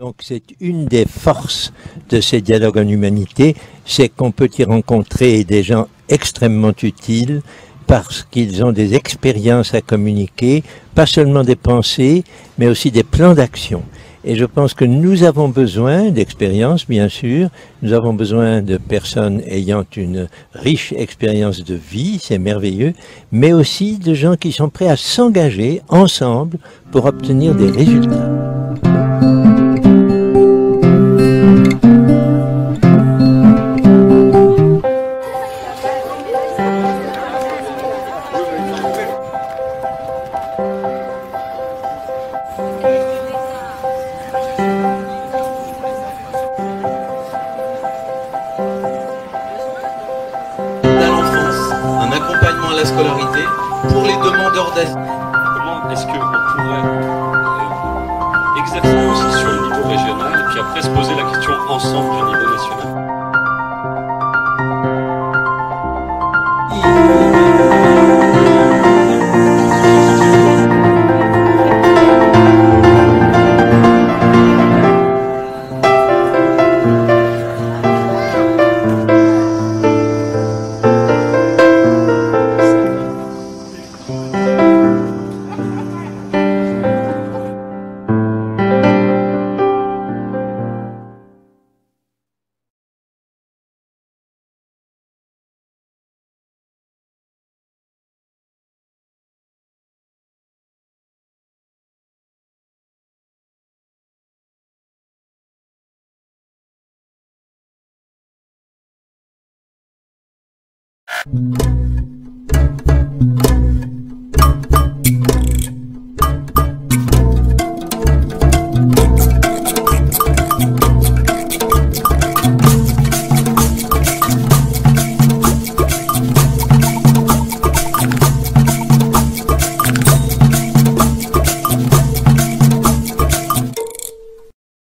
Donc c'est une des forces de ces dialogues en humanité, c'est qu'on peut y rencontrer des gens extrêmement utiles parce qu'ils ont des expériences à communiquer, pas seulement des pensées, mais aussi des plans d'action. Et je pense que nous avons besoin d'expérience, bien sûr. Nous avons besoin de personnes ayant une riche expérience de vie, c'est merveilleux, mais aussi de gens qui sont prêts à s'engager ensemble pour obtenir des résultats. Pour les demandeurs d'asile. Comment est-ce qu'on pourrait euh, exercer aussi sur le niveau régional et puis après se poser la question ensemble du niveau national?